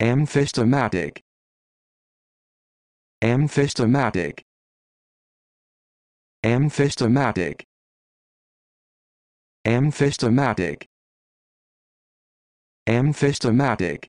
Amphistomatic. Amphistomatic. Amphistomatic. Amphistomatic. Amphistomatic.